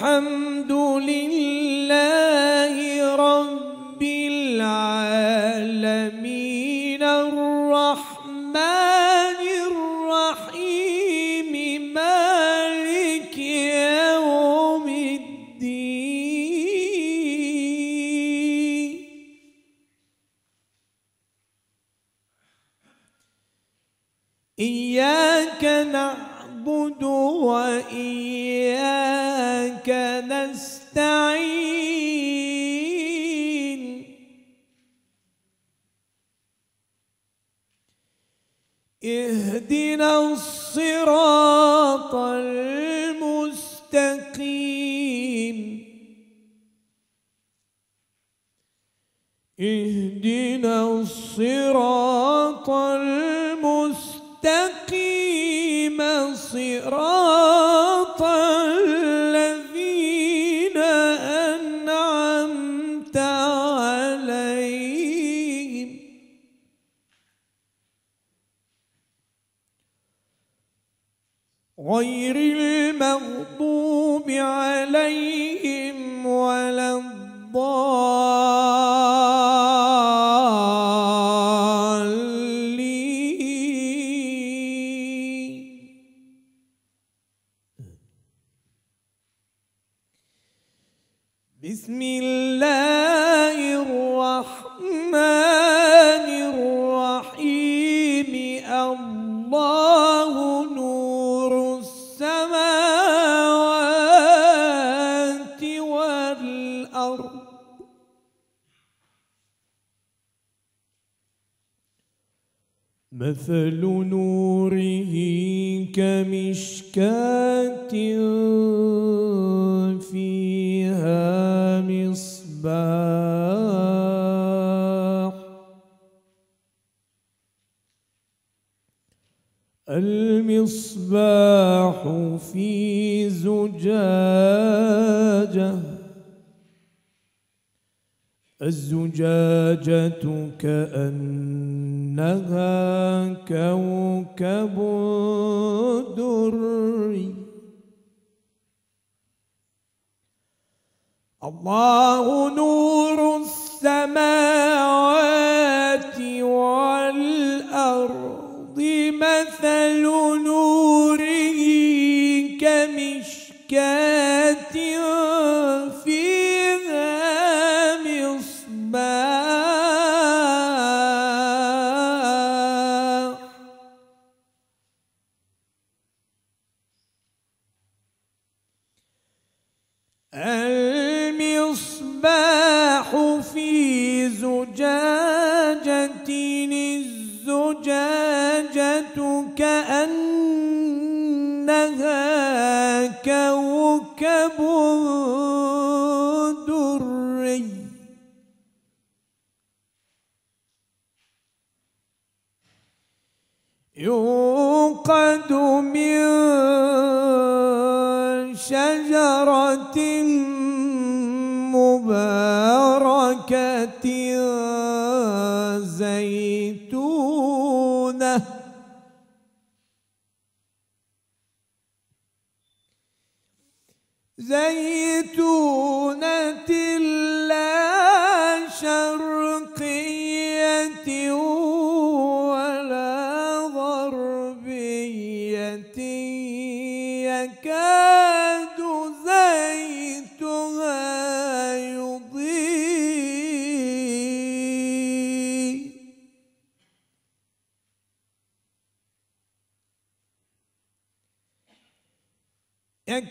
الحمد لله الصراط المستقيم صراط مثل نوره كمشكاة فيها مصباح. المصباح في زجاجة. الزجاجة كأنها كوكب دري. الله نور السماوات والأرض مثل نوره كمشكاة. المصباح في زجاجة الزجاجة كأنها كوكب مباركة زيتونة. زيتونة لا شرقية ولا غربية يكاد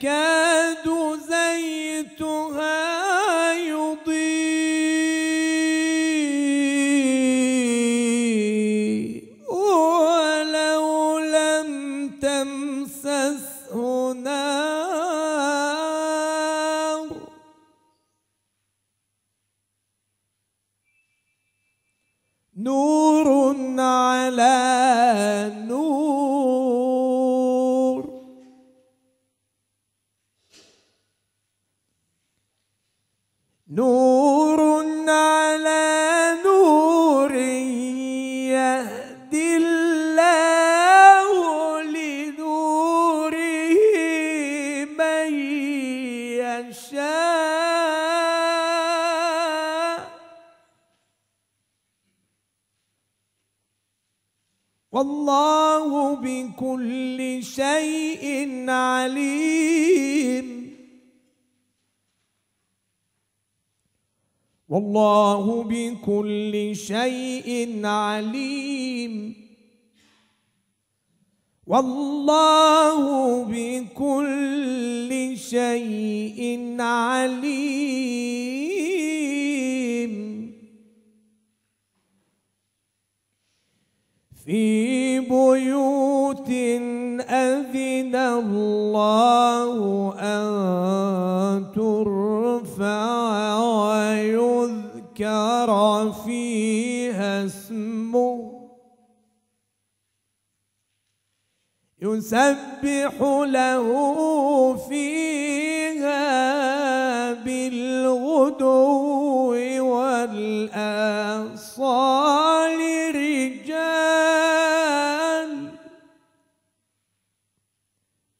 يكاد يشاء. والله بكل شيء عليم. والله بكل شيء عليم. والله بكل شيء عليم. في بيوت أذن الله أن ترفع ويذكر فيها اسمه يسبح له فيها بالغدو والآصال رجال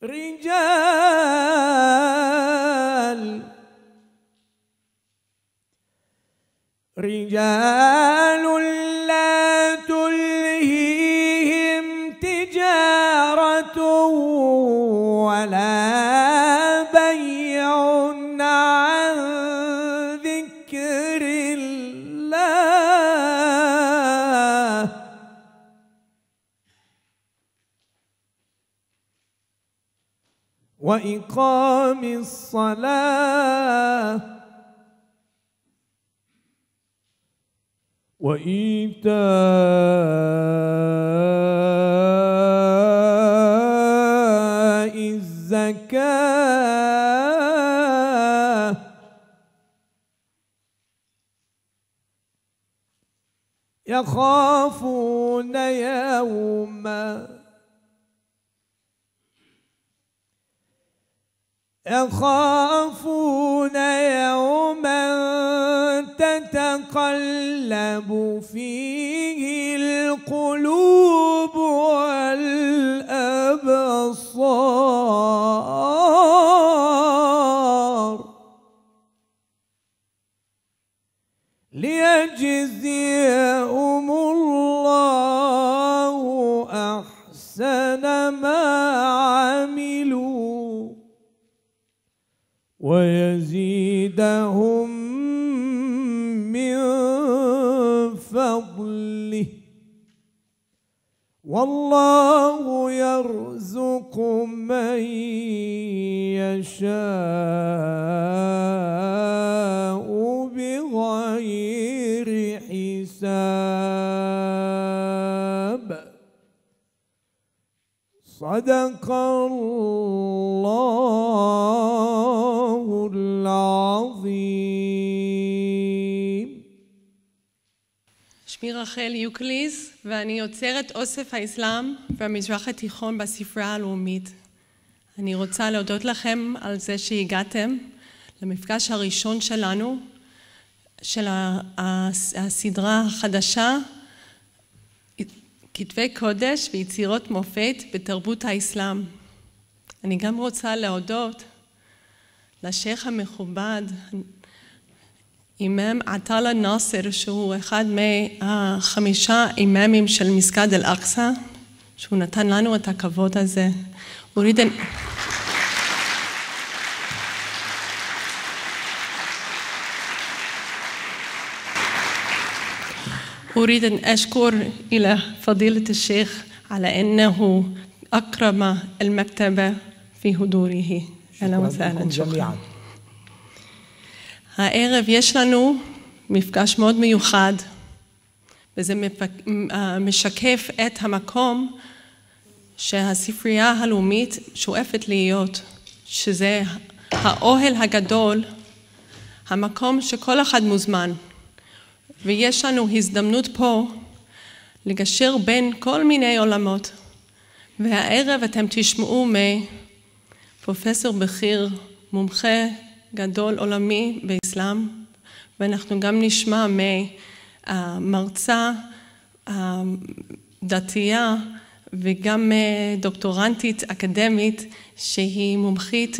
رجال رجال وإقام الصلاة. وإيتاء الزكاة. يخافون يوما يخافون يوما تتقلب فيه القلوب والأبصار ليجزيهم ويزيدهم من فضله. والله يرزق من يشاء بغير حساب. صدق الله العظيم שמי רחל יוקליז, ואני יוצרת אוסף האסלאם והמזרח התיכון בספרייה הלאומית. אני רוצה להודות לכם על זה שהגעתם למפגש הראשון שלנו, של ה- הס- הסדרה החדשה, כתבי קודש ויצירות מופת בתרבות האסלאם. אני גם רוצה להודות לשייח המכובד, אימאם עטאלה נאסר, שהוא אחד מהחמישה אימאמים של מסגד אל-אקצא, שהוא נתן לנו את הכבוד הזה. אוריד... أريد أن أشكر إلى فضيلة الشيخ على أنه أكرم المكتبة في حضوره אהלן וסהלן, שוכרן. הערב יש לנו מפגש מאוד מיוחד, וזה משקף את המקום שהספרייה הלאומית שואפת להיות, שזה האוהל הגדול, המקום שכל אחד מוזמן. ויש לנו הזדמנות פה לגשר בין כל מיני עולמות. והערב אתם תשמעו מ... מפרופסור בכיר, מומחה גדול עולמי באסלאם, ואנחנו גם נשמע ממרצה דתייה וגם דוקטורנטית אקדמית שהיא מומחית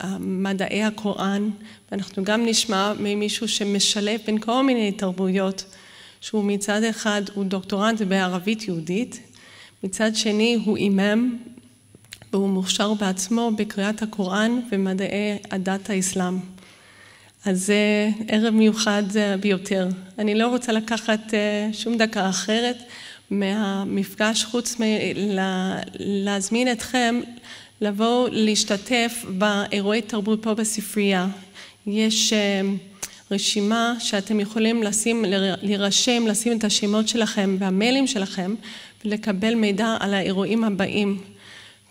למדעי הקוראן, ואנחנו גם נשמע ממישהו שמשלב בין כל מיני תרבויות, שהוא מצד אחד הוא דוקטורנט בערבית יהודית, מצד שני הוא אימם והוא מוכשר בעצמו בקריאת הקוראן ומדעי הדת האסלאם. אז זה ערב מיוחד ביותר. אני לא רוצה לקחת אה, שום דקה אחרת מהמפגש, חוץ מלהזמין אתכם לבוא להשתתף באירועי תרבות פה בספרייה. יש אה, רשימה שאתם יכולים לשים, להירשם, לשים את השמות שלכם והמיילים שלכם ולקבל מידע על האירועים הבאים.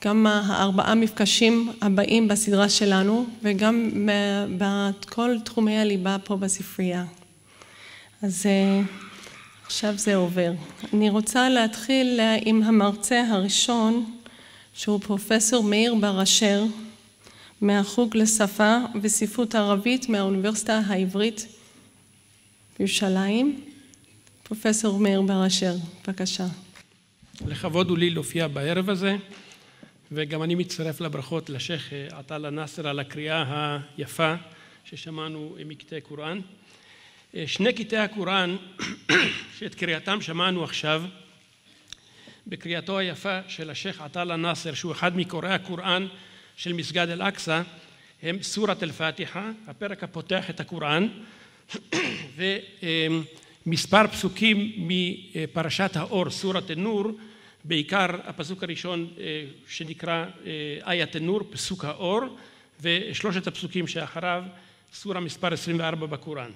גם הארבעה מפגשים הבאים בסדרה שלנו וגם בכל תחומי הליבה פה בספרייה. אז אה, עכשיו זה עובר. אני רוצה להתחיל עם המרצה הראשון שהוא פרופסור מאיר בר אשר מהחוג לשפה וספרות ערבית מהאוניברסיטה העברית בירושלים. פרופסור מאיר בר אשר, בבקשה. לכבוד הוא לי להופיע בערב הזה, וגם אני מצטרף לברכות לשייח' עטאללה נאסר על הקריאה היפה ששמענו מקטעי קוראן. שני קטעי הקוראן שאת קריאתם שמענו עכשיו בקריאתו היפה של השייח' עטאללה נאסר שהוא אחד מקוראי הקוראן של מסגד אל-אקצא הם סורת אל-פאתיחה, הפרק הפותח את הקוראן ומספר פסוקים מפרשת האור סורת א-נור בעיקר הפסוק הראשון שנקרא איית א-נור פסוק האור ושלושת הפסוקים שאחריו סורה מספר 24 בקוראן.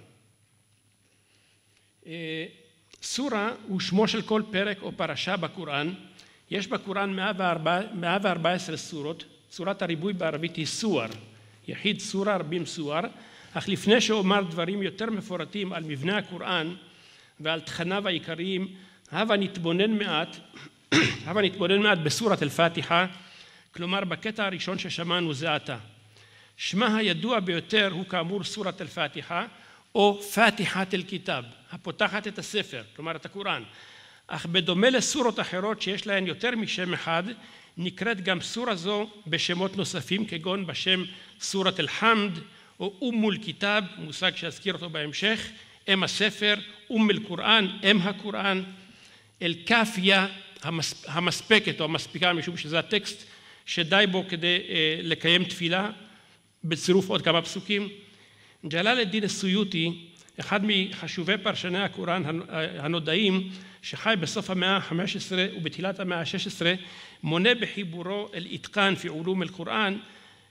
סורה הוא שמו של כל פרק או פרשה בקוראן. יש בקוראן 114 סורות. צורת הריבוי בערבית היא סואר יחיד סורה רבים סואר. אך לפני שאומר דברים יותר מפורטים על מבנה הקוראן ועל תכניו העיקריים הבה נתבונן מעט הבה נתבונן מעט בסורת אל-פאתיחה כלומר בקטע הראשון ששמענו זה עתה. שמה הידוע ביותר הוא כאמור סורת אל-פאתיחה או פאתיחת אל-כיתב הפותחת את הספר כלומר את הקוראן. אך בדומה לסורות אחרות שיש להן יותר משם אחד נקראת גם סורה זו בשמות נוספים כגון בשם סורת אל-חמד או אום אל-כיתב מושג שאזכיר אותו בהמשך אם הספר אום אל-קוראן אם הקוראן אל-כאפיה המספקת או המספיקה משום שזה הטקסט שדי בו כדי לקיים תפילה בצירוף עוד כמה פסוקים. ג'לאל א-דין א-סיוטי אחד מחשובי פרשני הקוראן הנודעים שחי בסוף המאה ה-15 ובתחילת המאה ה-16 מונה בחיבורו אל-איתקן פי עולום אל-קוראן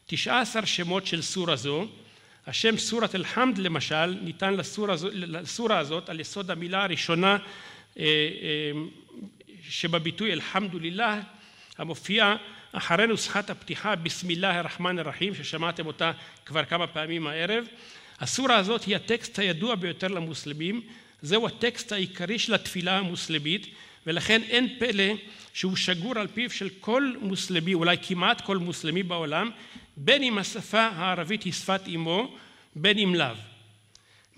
19 שמות של סורה זו. השם סורת אל-חמד למשל ניתן לסורה, לסורה הזאת על יסוד המילה הראשונה שבביטוי אלחמדולילlah המופיע אחרי נוסחת הפתיחה בסמילה הרחמן הרחים ששמעתם אותה כבר כמה פעמים הערב. הסורה הזאת היא הטקסט הידוע ביותר למוסלמים. זהו הטקסט העיקרי של התפילה המוסלמית ולכן אין פלא שהוא שגור על פיו של כל מוסלמי אולי כמעט כל מוסלמי בעולם בין אם השפה הערבית היא שפת אמו בין אם לאו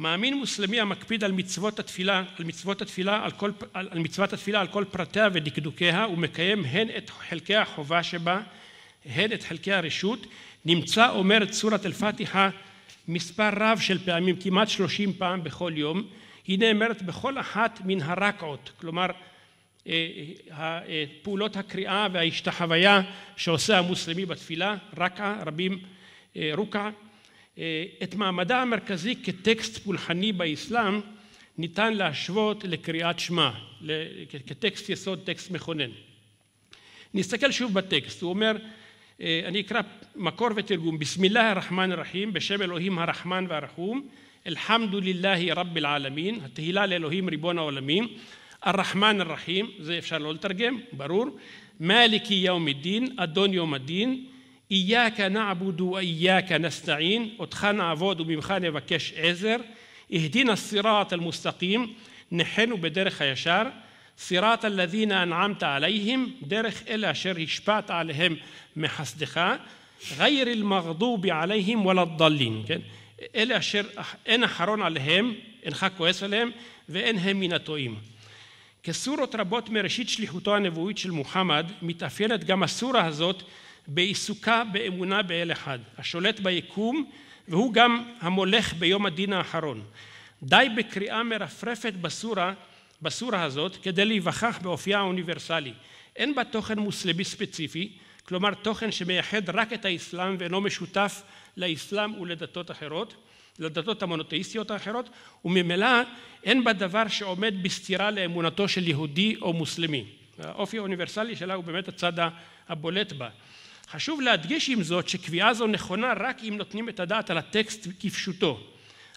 מאמין מוסלמי המקפיד על מצוות התפילה על מצוות התפילה על כל על מצוות התפילה על כל פרטיה ודקדוקיה ומקיים הן את חלקי החובה שבה הן את חלקי הרשות. נמצא אומר את סורת אל-פאתיחה מספר רב של פעמים כמעט שלושים פעם בכל יום. היא נאמרת בכל אחת מן הרקעות כלומר פעולות הקריאה וההשתחוויה שעושה המוסלמי בתפילה רקעה רבים רוקע את מעמדה המרכזי כטקסט פולחני באסלאם ניתן להשוות לקריאת שמע כטקסט יסוד טקסט מכונן. נסתכל שוב בטקסט, הוא אומר, אני אקרא מקור ותרגום, בסמילה הרחמן הרחים, בשם אלוהים הרחמן והרחום, אלחמדו לילהי רב אל-עלמין, התהילה לאלוהים ריבון העולמים, הרחמן הרחים, זה אפשר לא לתרגם, ברור, מאליקי יום הדין, אדון יום הדין, איאקה נעבוד ואיאקה נסתעין, אותך נעבוד וממך נבקש עזר, اهدنا الصراط المستقيم נחנו בדרך הישר, صراط الذين أنعمت עליהם, דרך אלה אשר השפעת עליהם מחסדך, غير المغضوب עליהם ولا الضالين, כן? אלה אשר אין אחרון עליהם, אינך כועס עליהם, ואין הם מן הטועים. כסורות רבות מראשית שליחותו הנבואית של מוחמד, מתאפיינת גם הסורה הזאת בעיסוקה באמונה באל אחד, השולט ביקום והוא גם המולך ביום הדין האחרון. די בקריאה מרפרפת בסורה, בסורה הזאת כדי להיווכח באופייה האוניברסלי. אין בה תוכן מוסלמי ספציפי, כלומר תוכן שמייחד רק את האסלאם ואינו משותף לאסלאם ולדתות אחרות, לדתות המונותאיסטיות האחרות, וממילא אין בה דבר שעומד בסתירה לאמונתו של יהודי או מוסלמי. האופי האוניברסלי שלה הוא באמת הצד הבולט בה. חשוב להדגיש עם זאת שקביעה זו נכונה רק אם נותנים את הדעת על הטקסט כפשוטו.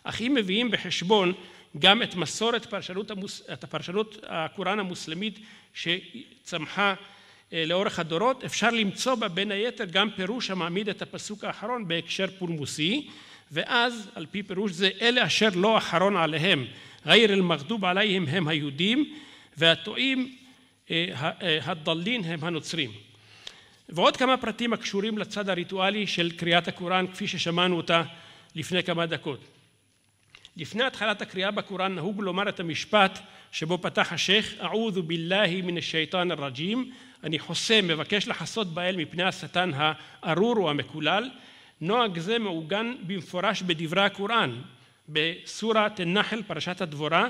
אך אם מביאים בחשבון גם את מסורת פרשנות, המוס... את הפרשנות הקוראן המוסלמית שצמחה לאורך הדורות, אפשר למצוא בה בין היתר גם פירוש המעמיד את הפסוק האחרון בהקשר פולמוסי, ואז על פי פירוש זה אלה אשר לא אחרון עליהם, גיר אל-מגדוב עליהם הם היהודים, והטועים הדלין הם הנוצרים. ועוד כמה פרטים הקשורים לצד הריטואלי של קריאת הקוראן כפי ששמענו אותה לפני כמה דקות. לפני התחלת הקריאה בקוראן נהוג לומר את המשפט שבו פתח השייח אעודו ביללהי מן השייטן הרג'ים אני חוסם, מבקש לחסות באל מפני השטן הארור או המקולל נוהג זה מעוגן במפורש בדברי הקוראן בסורת נחל פרשת הדבורה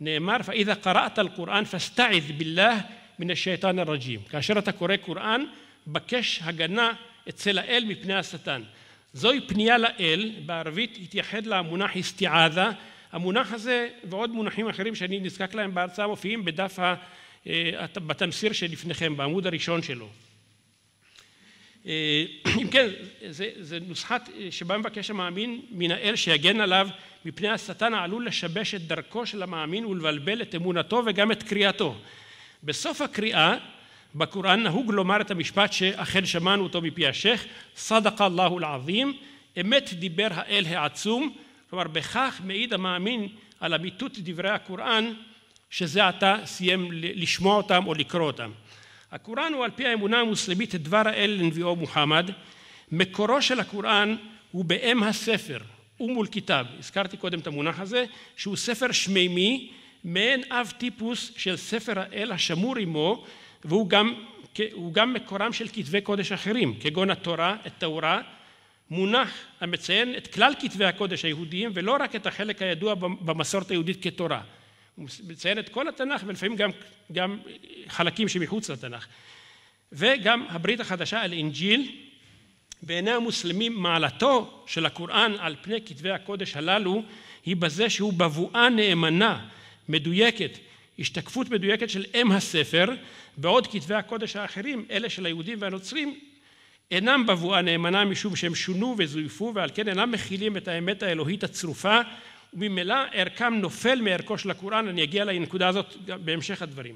נאמר فإذا قرأت القرآن فاستعذ بالله מן השייטן הרג'ים כאשר אתה קורא קוראן בקש הגנה אצל האל מפני השטן. זוהי פנייה לאל, בערבית התייחד למונח הסתיעזה, המונח הזה ועוד מונחים אחרים שאני נזקק להם בהרצאה מופיעים בדף, ה, בתמסיר שלפניכם, בעמוד הראשון שלו. אם כן, זה נוסחת שבה מבקש המאמין מן האל שיגן עליו מפני השטן העלול לשבש את דרכו של המאמין ולבלבל את אמונתו וגם את קריאתו. בסוף הקריאה בקוראן נהוג לומר את המשפט שאכן שמענו אותו מפי השייח, סדק אללהו אל-עזים, אמת דיבר האל העצום, כלומר בכך מעיד המאמין על אמיתות דברי הקוראן שזה עתה סיים לשמוע אותם או לקרוא אותם. הקוראן הוא על פי האמונה המוסלמית דבר האל לנביאו מוחמד, מקורו של הקוראן הוא באם הספר, אום אול כיתב, הזכרתי קודם את המונח הזה, שהוא ספר שמימי, מעין אב טיפוס של ספר האל השמור עמו והוא גם, גם מקורם של כתבי קודש אחרים, כגון התורה, התאורה, מונח המציין את כלל כתבי הקודש היהודיים ולא רק את החלק הידוע במסורת היהודית כתורה. הוא מציין את כל התנ"ך ולפעמים גם, גם חלקים שמחוץ לתנ"ך. וגם הברית החדשה الإنجيل, בעיני המוסלמים מעלתו של הקוראן על פני כתבי הקודש הללו היא בזה שהוא בבואה נאמנה, מדויקת, השתקפות מדויקת של אם הספר, בעוד כתבי הקודש האחרים, אלה של היהודים והנוצרים, אינם בבואה נאמנה משום שהם שונו וזויפו ועל כן אינם מכילים את האמת האלוהית הצרופה וממילא ערכם נופל מערכו של הקוראן, אני אגיע לנקודה הזאת בהמשך הדברים.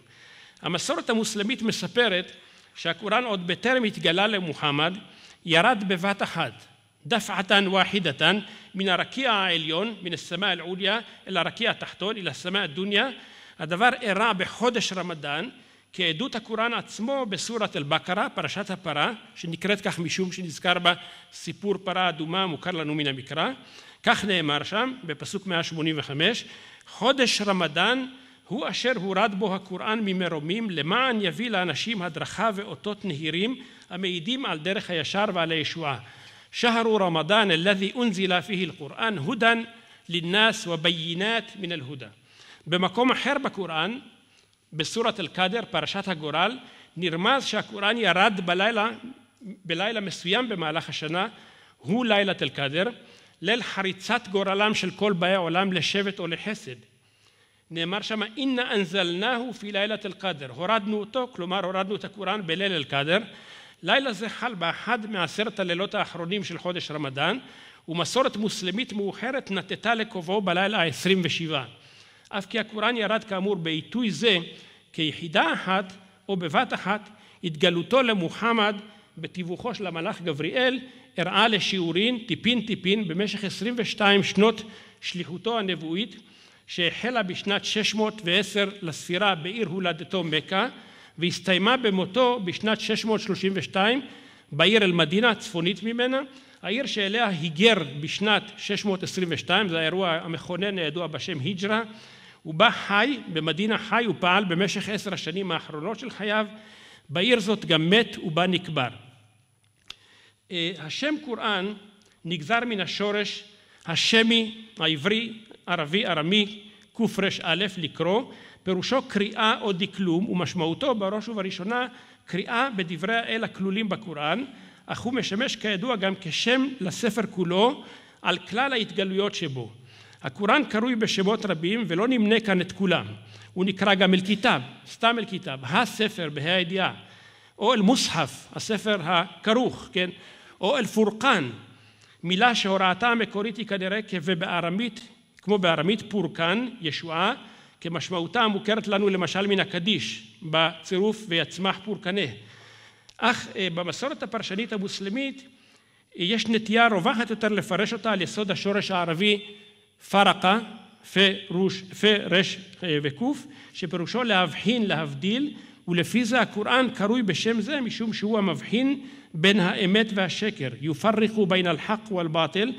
המסורת המוסלמית מספרת שהקוראן עוד בטרם התגלה למוחמד ירד בבת אחת דפעתן וחידתן מן הרקיע העליון, מן הסמא אל-עוליה, אל הרקיע התחתון, אל הסמא א-דוניה הדבר אירע בחודש רמדאן כעדות הקוראן עצמו בסורת אל-בקרה, פרשת הפרה, שנקראת כך משום שנזכר בה סיפור פרה אדומה מוכר לנו מן המקרא, כך נאמר שם בפסוק 185, חודש רמדאן הוא אשר הורד בו הקוראן ממרומים למען יביא לאנשים הדרכה ואותות נהירים המעידים על דרך הישר ועל הישועה. شهر رمضان الذي أنزل فيه القرآن هدى للناس وبينات من الهدى. במקום אחר בקוראן בסורת אל-קאדר, פרשת הגורל, נרמז שהקוראן ירד בלילה, בלילה מסוים במהלך השנה, הוא לילת אל-קאדר, ליל חריצת גורלם של כל באי העולם לשבט או לחסד. נאמר שם, אינה אנזלנהו פי לילת אל-קאדר. הורדנו אותו, כלומר הורדנו את הקוראן בליל אל-קאדר. לילה זה חל באחד מעשרת הלילות האחרונים של חודש רמדאן, ומסורת מוסלמית מאוחרת נטטה לקובעו בלילה ה-27. אף כי הקוראן ירד כאמור בעיתוי זה כיחידה אחת או בבת אחת, התגלותו למוחמד בתיווכו של המלאך גבריאל הראה לשיעורין טיפין טיפין במשך 22 שנות שליחותו הנבואית שהחלה בשנת 610 לספירה בעיר הולדתו מכה והסתיימה במותו בשנת 632 בעיר אל-מדינה הצפונית ממנה העיר שאליה היגר בשנת 622 זה האירוע המכונן הידוע בשם היג'רה ובה חי במדינה חי ופעל במשך עשר השנים האחרונות של חייו בעיר זאת גם מת ובה נקבר השם קוראן נגזר מן השורש השמי העברי ערבי ארמי קר"א לקרוא פירושו קריאה או דקלום ומשמעותו בראש ובראשונה קריאה בדברי האל הכלולים בקוראן אך הוא משמש כידוע גם כשם לספר כולו על כלל ההתגלויות שבו. הקוראן קרוי בשמות רבים ולא נמנה כאן את כולם. הוא נקרא גם אל-כיתב, סתם אל-כיתב, הספר בה"א הידיעה, או אל-מוסחף, הספר הכרוך, כן? או אל-פורקן, מילה שהוראתה המקורית היא כנראה ובארמית, כמו בארמית פורקן, ישועה, כמשמעותה המוכרת לנו למשל מן הקדיש, בצירוף ויצמח פורקנה. אך במסורת הפרשנית המוסלמית יש נטייה רווחת יותר לפרש אותה על יסוד השורש הערבי פרקה, פרוש, פרש וקוף, שפירושו להבחין, להבדיל, ולפי זה הקוראן קרוי בשם זה משום שהוא המבחין בין האמת והשקר. יופרחו בין אל-חק ואל-באטל,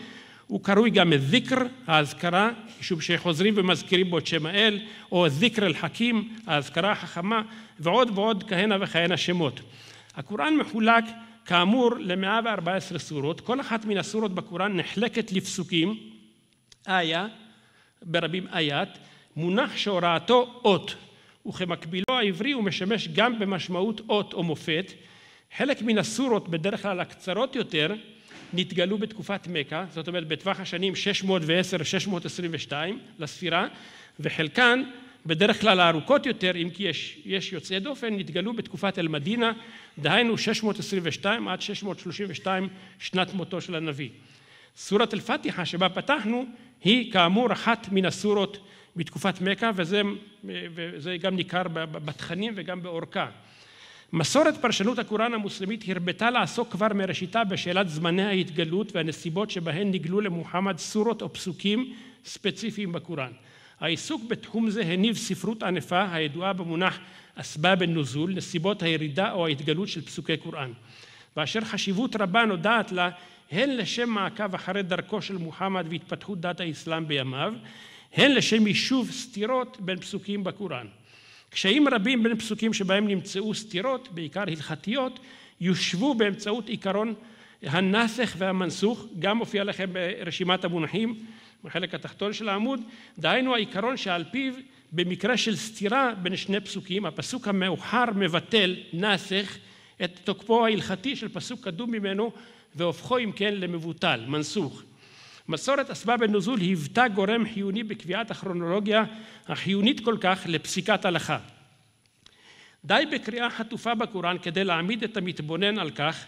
הוא קרוי גם זיקר, האזכרה, משום שחוזרים ומזכירים בו את שם האל, או זיקר אל-חכים, האזכרה החכמה, ועוד ועוד כהנה וכהנה שמות. הקוראן מחולק כאמור ל-114 סורות, כל אחת מן הסורות בקוראן נחלקת לפסוקים, איה, ברבים איית, מונח שהוראתו אות, וכמקבילו העברי הוא משמש גם במשמעות אות או מופת. חלק מן הסורות, בדרך כלל הקצרות יותר, נתגלו בתקופת מכה, זאת אומרת בטווח השנים 610-622 לספירה, וחלקן בדרך כלל הארוכות יותר, אם כי יש, יש יוצאי דופן, נתגלו בתקופת אל-מדינה, דהיינו 622 עד 632 שנת מותו של הנביא. סורת אל-פתיחה שבה פתחנו היא כאמור אחת מן הסורות בתקופת מכה וזה, וזה גם ניכר בתכנים וגם באורכה. מסורת פרשנות הקוראן המוסלמית הרבתה לעסוק כבר מראשיתה בשאלת זמני ההתגלות והנסיבות שבהן נגלו למוחמד סורות או פסוקים ספציפיים בקוראן. העיסוק בתחום זה הניב ספרות ענפה הידועה במונח אסבאב א-נוזול, נסיבות הירידה או ההתגלות של פסוקי קוראן, ואשר חשיבות רבה נודעת לה הן לשם מעקב אחרי דרכו של מוחמד והתפתחות דת האסלאם בימיו, הן לשם יישוב סתירות בין פסוקים בקוראן. קשיים רבים בין פסוקים שבהם נמצאו סתירות, בעיקר הלכתיות, יושבו באמצעות עיקרון הנסך והמנסוך, גם מופיע לכם ברשימת המונחים בחלק התחתון של העמוד, דהיינו העיקרון שעל פיו במקרה של סתירה בין שני פסוקים, הפסוק המאוחר מבטל נסך את תוקפו ההלכתי של פסוק קדום ממנו והופכו אם כן למבוטל, מנסוך. מסורת אסבאב א-נוזול היוותה גורם חיוני בקביעת הכרונולוגיה החיונית כל כך לפסיקת הלכה. די בקריאה חטופה בקוראן כדי להעמיד את המתבונן על כך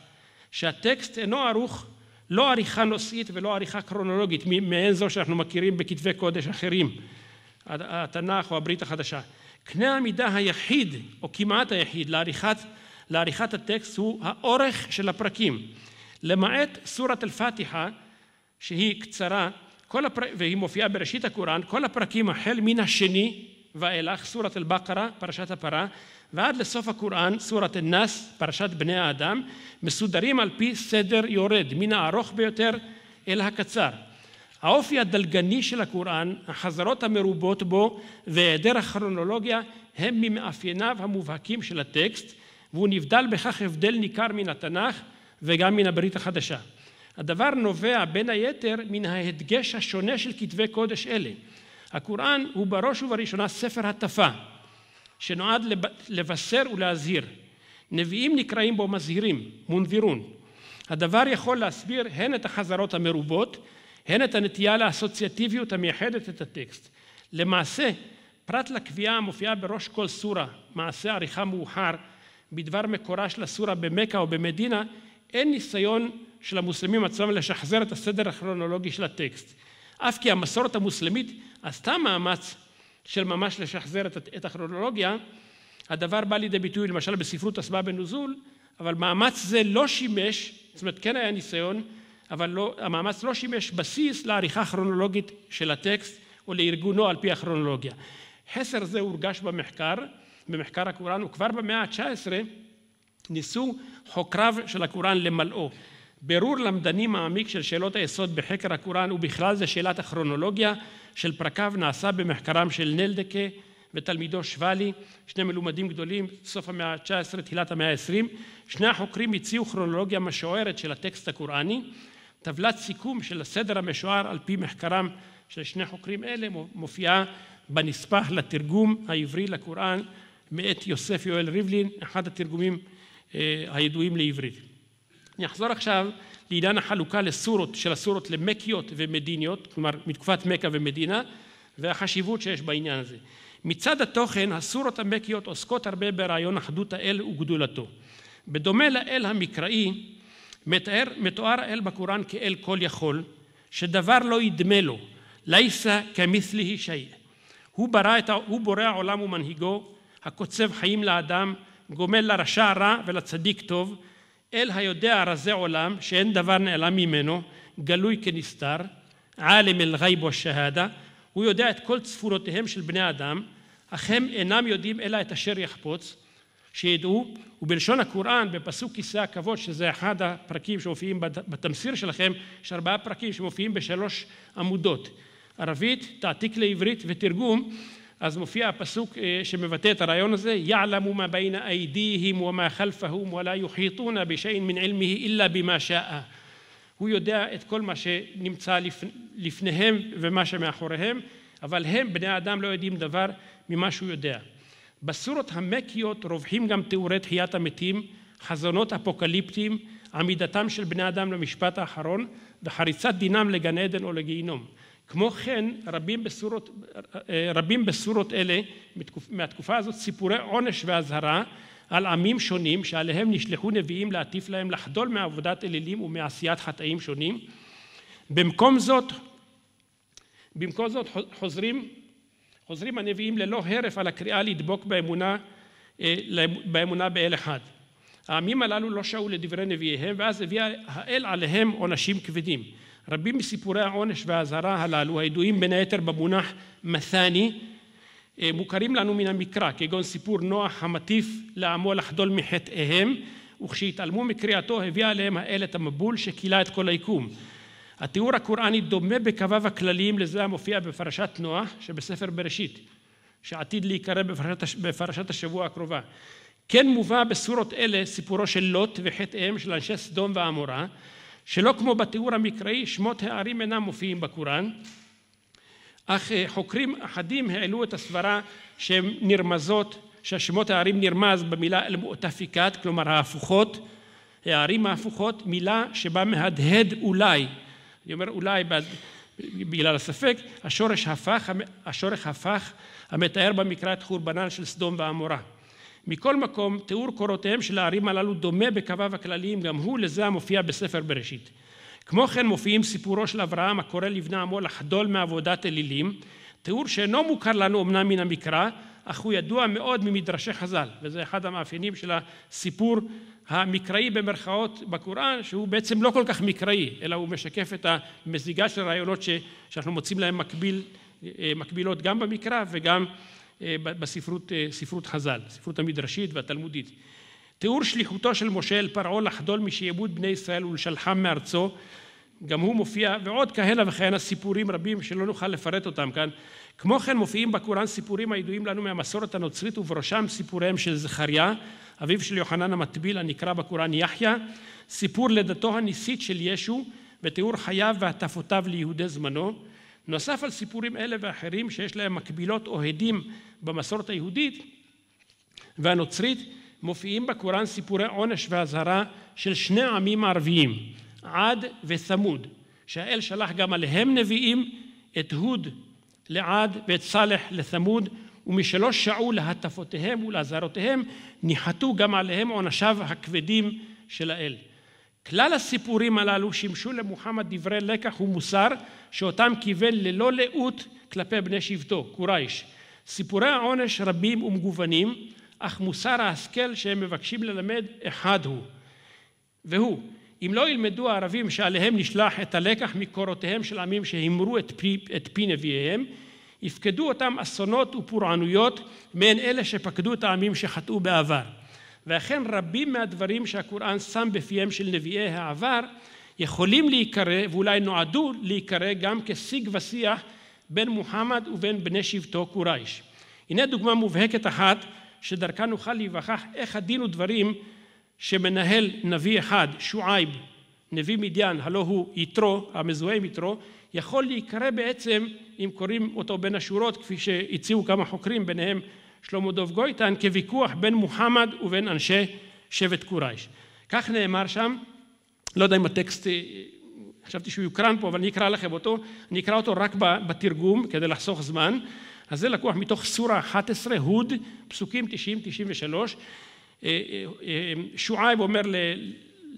שהטקסט אינו ערוך לא עריכה נושאית ולא עריכה כרונולוגית מעין זו שאנחנו מכירים בכתבי קודש אחרים, התנ"ך או הברית החדשה. קנה המידה היחיד או כמעט היחיד לעריכת, לעריכת הטקסט הוא האורך של הפרקים. למעט סורת אל-פתיחה שהיא קצרה הפר... והיא מופיעה בראשית הקוראן, כל הפרקים החל מן השני ואילך, סורת אל-בקרה, פרשת הפרה, ועד לסוף הקוראן, סורת אל-נאס, פרשת בני האדם, מסודרים על פי סדר יורד, מן הארוך ביותר אל הקצר. האופי הדלגני של הקוראן, החזרות המרובות בו והיעדר הכרונולוגיה הם ממאפייניו המובהקים של הטקסט, והוא נבדל בכך הבדל ניכר מן התנ"ך וגם מן הברית החדשה. הדבר נובע בין היתר מן ההדגש השונה של כתבי קודש אלה. הקוראן הוא בראש ובראשונה ספר הטפה, שנועד לבשר ולהזהיר. נביאים נקראים בו מזהירים, מונבירון. הדבר יכול להסביר הן את החזרות המרובות, הן את הנטייה לאסוציאטיביות המייחדת את הטקסט. למעשה, פרט לקביעה המופיעה בראש כל סורה, מעשה עריכה מאוחר, בדבר מקורה של הסורה במכה או במדינה, אין ניסיון של המוסלמים עצמם לשחזר את הסדר הכרונולוגי של הטקסט. אף כי המסורת המוסלמית עשתה מאמץ של ממש לשחזר את הכרונולוגיה, הדבר בא לידי ביטוי למשל בספרות אסבא בנוזול, אבל מאמץ זה לא שימש, זאת אומרת כן היה ניסיון, אבל לא, המאמץ לא שימש בסיס לעריכה כרונולוגית של הטקסט או לארגונו על פי הכרונולוגיה. חסר זה הורגש במחקר, במחקר הקוראן, וכבר במאה ה-19 ניסו חוקריו של הקוראן למלאו. בירור למדני מעמיק של שאלות היסוד בחקר הקוראן ובכלל זה שאלת הכרונולוגיה של פרקיו נעשה במחקרם של נלדקה ותלמידו שוואלי, שני מלומדים גדולים, סוף המאה ה-19, תחילת המאה ה-20. שני החוקרים הציעו כרונולוגיה משוערת של הטקסט הקוראני. טבלת סיכום של הסדר המשוער על פי מחקרם של שני חוקרים אלה מופיעה בנספח לתרגום העברי לקוראן מאת יוסף יואל ריבלין, אחד התרגומים הידועים לעברית. אני אחזור עכשיו לעניין החלוקה לסורות, של הסורות למקיות ומדיניות, כלומר מתקופת מכה ומדינה, והחשיבות שיש בעניין הזה. מצד התוכן, הסורות המקיות עוסקות הרבה ברעיון אחדות האל וגדולתו. בדומה לאל המקראי, מתאר, מתואר האל בקוראן כאל כל יכול, שדבר לא ידמה לו, לייסה כמתליהי שי. הוא, הוא בורא העולם ומנהיגו, הקוצב חיים לאדם, גומל לרשע רע ולצדיק טוב, אל היודע רזי עולם, שאין דבר נעלם ממנו, גלוי כנסתר, עלם אל גייב והשהדה, הוא יודע את כל צפורותיהם של בני אדם, אך הם אינם יודעים אלא את אשר יחפוץ, שידעו, ובלשון הקוראן, בפסוק כיסא הכבוד, שזה אחד הפרקים שמופיעים בתמסיר שלכם, יש ארבעה פרקים שמופיעים בשלוש עמודות, ערבית, תעתיק לעברית ותרגום, אז מופיע הפסוק אה, שמבטא את הרעיון הזה, יעלמו מה בין איידיהם ומה חלפהם ולא יחיטונה בשאין מן עלמه אילה במה שאה. הוא יודע את כל מה שנמצא לפניהם ומה שמאחוריהם, אבל הם, בני האדם, לא יודעים דבר ממה שהוא יודע. בסורות המקיות רווחים גם תיאורי תחיית המתים, חזונות אפוקליפטיים, עמידתם של בני אדם למשפט האחרון וחריצת דינם לגן עדן או לגיהינום. כמו כן רבים בסורות, רבים בסורות אלה מהתקופה הזאת סיפורי עונש ואזהרה על עמים שונים שעליהם נשלחו נביאים להטיף להם לחדול מעבודת אלילים ומעשיית חטאים שונים. במקום זאת, במקום זאת חוזרים, חוזרים הנביאים ללא הרף על הקריאה לדבוק באמונה, אה, באמונה באל אחד. העמים הללו לא שעו לדברי נביאיהם ואז הביא האל עליהם עונשים כבדים. רבים מסיפורי העונש והאזהרה הללו הידועים בין היתר במונח מת'ני אה, מוכרים לנו מן המקרא כגון סיפור נוח המטיף לעמו לחדול מחטאיהם וכשהתעלמו מקריאתו הביא עליהם האל את המבול שכילה את כל היקום. התיאור הקוראני דומה בקוויו הכלליים לזה המופיע בפרשת נוח שבספר בראשית שעתיד להיקרא בפרשת, בפרשת השבוע הקרובה. כן מובא בסורות אלה סיפורו של לוט וחטאיהם של אנשי סדום ועמורה שלא כמו בתיאור המקראי שמות הערים אינם מופיעים בקוראן. אך אה, חוקרים אחדים העלו את הסברה שהן נרמזות שהשמות הערים נרמז במילה אל-מואטפיקת כלומר ההפוכות הערים ההפוכות מילה שבה מהדהד אולי. אני אומר אולי בגלל הספק השורש הפך השורש הפך המתאר במקרא את חורבנן של סדום ועמורה מכל מקום תיאור קורותיהם של הערים הללו דומה בקוויו הכלליים גם הוא לזה המופיע בספר בראשית. כמו כן מופיעים סיפורו של אברהם הקורא לבני עמו לחדול מעבודת אלילים, תיאור שאינו מוכר לנו אמנם מן המקרא, אך הוא ידוע מאוד ממדרשי חז"ל, וזה אחד המאפיינים של הסיפור המקראי במרכאות בקוראן, שהוא בעצם לא כל כך מקראי, אלא הוא משקף את המזיגה של רעיונות שאנחנו מוצאים להם מקביל, אה, מקבילות גם במקרא וגם בספרות אה, חז"ל, ספרות המדרשית והתלמודית. תיאור שליחותו של משה אל פרעה לחדול משעבוד בני ישראל ולשלחם מארצו, גם הוא מופיע, ועוד כהנה וכהנה סיפורים רבים שלא נוכל לפרט אותם כאן. כמו כן מופיעים בקוראן סיפורים הידועים לנו מהמסורת הנוצרית ובראשם סיפוריהם של זכריה, אביו של יוחנן המטביל הנקרא בקוראן יחיא, סיפור לידתו הניסית של ישו ותיאור חייו והטפותיו ליהודי זמנו, נוסף על סיפורים אלה ואחרים שיש להם מקבילות או הדים במסורת היהודית והנוצרית מופיעים בקוראן סיפורי עונש ואזהרה של שני עמים ערביים עד ותמוד שהאל שלח גם עליהם נביאים את הוד לעד ואת סלח לתמוד ומשלא שעו להטפותיהם ולאזהרותיהם, ניחתו גם עליהם עונשיו הכבדים של האל. כלל הסיפורים הללו שימשו למוחמד דברי לקח ומוסר שאותם כיוון ללא לאות כלפי בני שבטו, קורייש. סיפורי העונש רבים ומגוונים, אך מוסר ההשכל שהם מבקשים ללמד אחד הוא. והוא, אם לא ילמדו הערבים שעליהם נשלח את הלקח מקורותיהם של עמים שהימרו את פי, את פי נביאיהם, יפקדו אותם אסונות ופורענויות מעין אלה שפקדו את העמים שחטאו בעבר. ואכן רבים מהדברים שהקוראן שם בפיהם של נביאי העבר יכולים להיקרא ואולי נועדו להיקרא גם כשיג ושיח בין מוחמד ובין בני שבטו קורייש. הנה דוגמה מובהקת אחת שדרכה נוכל להיווכח איך הדין ודברים שמנהל נביא אחד, שועייב, נביא מדיין, הלא הוא יתרו, המזוהה עם יתרו, יכול להיקרא בעצם, אם קוראים אותו בין השורות, כפי שהציעו כמה חוקרים, ביניהם שלמה דוב גויטן, כוויכוח בין מוחמד ובין אנשי שבט קורייש. כך נאמר שם, לא יודע אם הטקסט, חשבתי שהוא יוקרן פה, אבל אני אקרא לכם אותו, אני אקרא אותו רק בתרגום כדי לחסוך זמן. אז זה לקוח מתוך סורה 11, הוד, פסוקים 90-93. שועייב אומר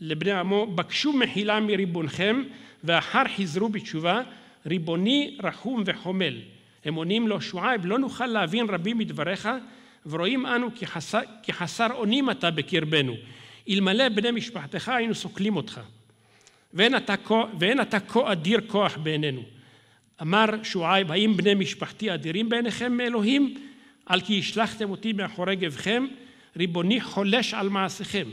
לבני עמו, בקשו מחילה מריבונכם, ואחר חזרו בתשובה, ריבוני רחום וחומל. הם עונים לו, שועייב, לא נוכל להבין רבים מדבריך, ורואים אנו כי חסר, כי חסר אונים אתה בקרבנו. אלמלא בני משפחתך היינו סוקלים אותך. ואין אתה, ואין אתה כה אדיר כוח בעינינו. אמר שועייב, האם בני משפחתי אדירים בעיניכם מאלוהים? על כי השלכתם אותי מאחורי גבכם, ריבוני חולש על מעשיכם.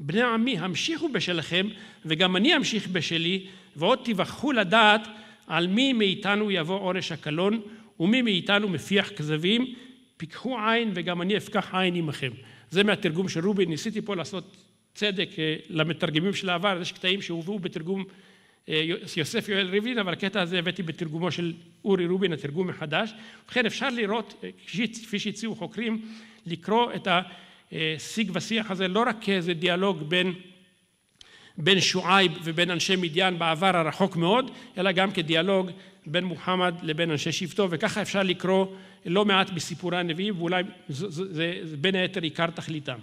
בני עמי המשיכו בשלכם, וגם אני אמשיך בשלי, ועוד תיווכחו לדעת על מי מאיתנו יבוא עונש הקלון, ומי מאיתנו מפיח כזבים, פיקחו עין וגם אני אפקח עין עמכם. זה מהתרגום של רובין, ניסיתי פה לעשות צדק למתרגמים של העבר, יש קטעים שהובאו בתרגום יוסף יואל ריבלין, אבל הקטע הזה הבאתי בתרגומו של אורי רובין, התרגום מחדש. ובכן אפשר לראות, כפי שהציעו חוקרים, לקרוא את השיג ושיח הזה לא רק כאיזה דיאלוג בין בין שועייב ובין אנשי מדיין בעבר הרחוק מאוד, אלא גם כדיאלוג בין מוחמד לבין אנשי שבטו, וככה אפשר לקרוא לא מעט בסיפורי הנביאים, ואולי זה, זה, זה בין היתר עיקר תכליתם.